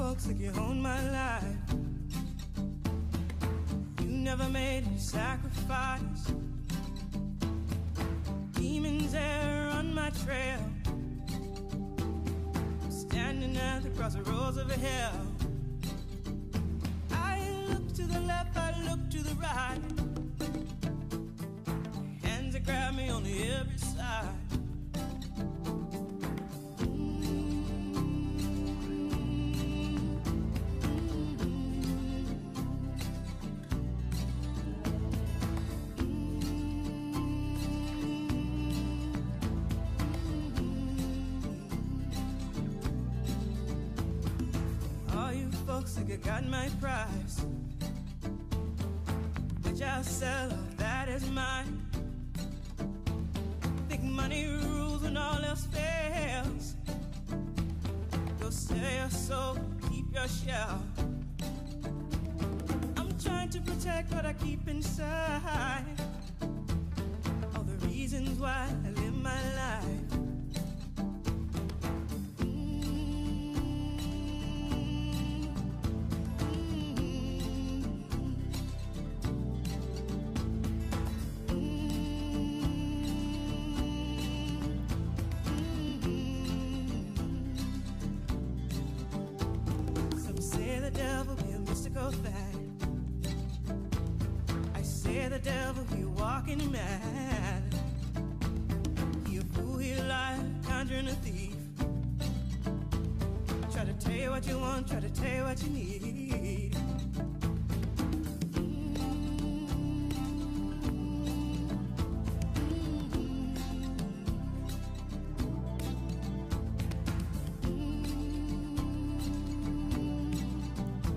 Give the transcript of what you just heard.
folks like you own my life. You never made any sacrifice. Demons there on my trail. Standing at the crossroads of hell. I look to the left, I look to the right. Think got my price. Which I'll sell, that is mine. Think money rules when all else fails. Go sell your soul, keep your shell. I'm trying to protect what I keep inside. All the reasons why the devil be a mystical thing. I say the devil he walking mad. He a fool, he a liar, conjuring a thief. Try to tell you what you want, try to tell you what you need.